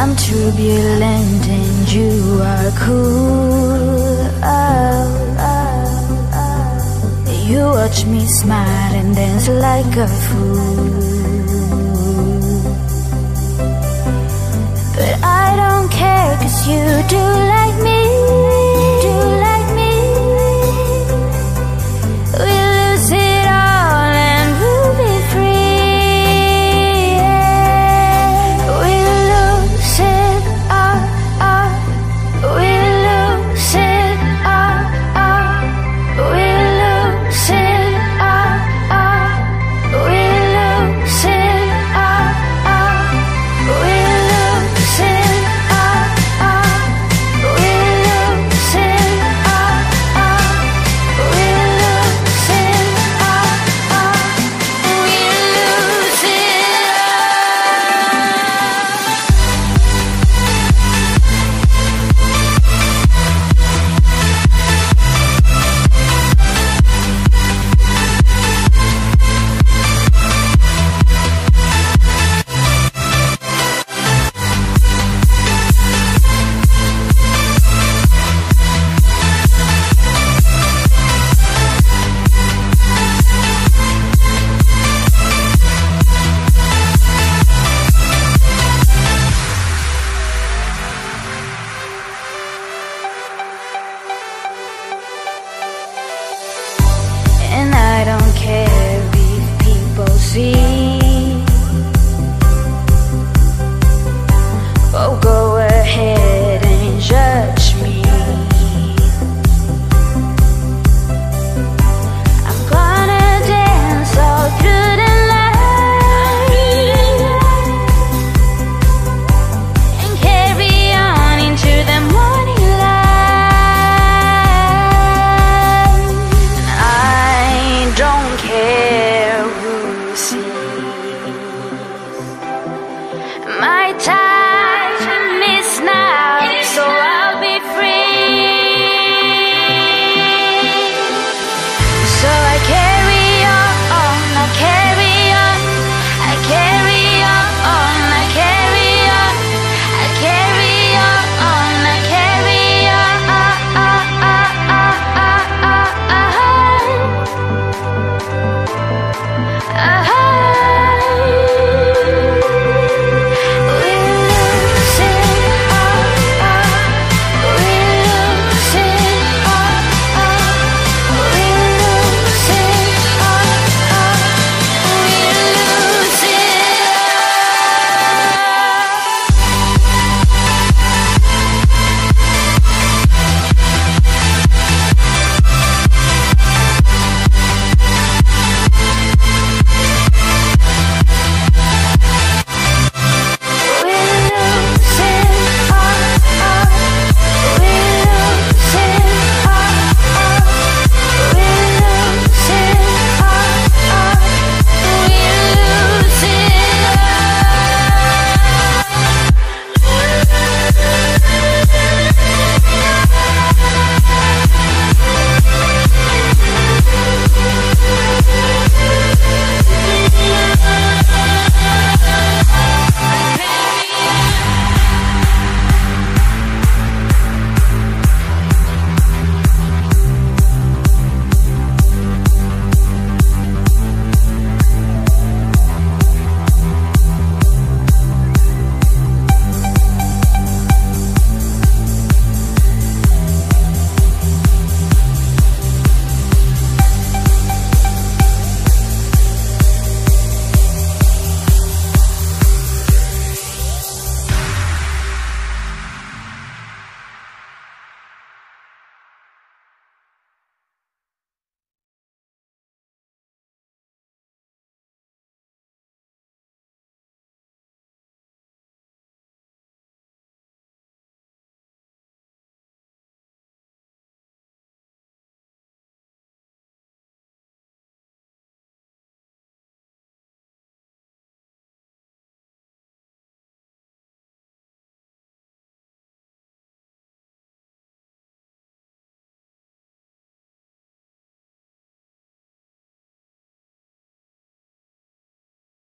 I'm turbulent and you are cool. Oh, oh, oh. You watch me smile and dance like a fool. But I don't care cause you do like me